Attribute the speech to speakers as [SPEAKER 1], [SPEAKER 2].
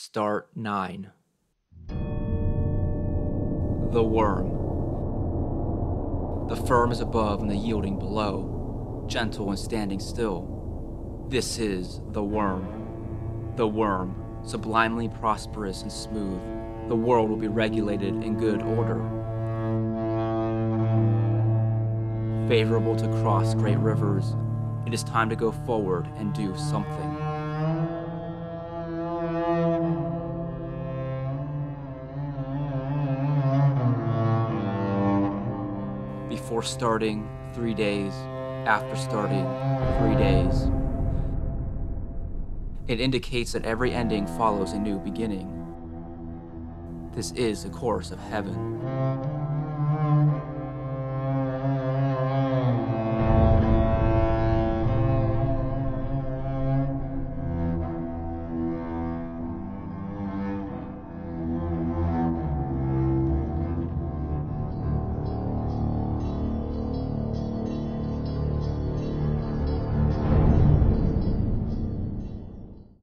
[SPEAKER 1] Start 9. The Worm. The firm is above and the yielding below, gentle and standing still. This is the Worm. The Worm, sublimely prosperous and smooth, the world will be regulated in good order. Favorable to cross great rivers, it is time to go forward and do something. Before starting, three days. After starting, three days. It indicates that every ending follows a new beginning. This is the course of heaven.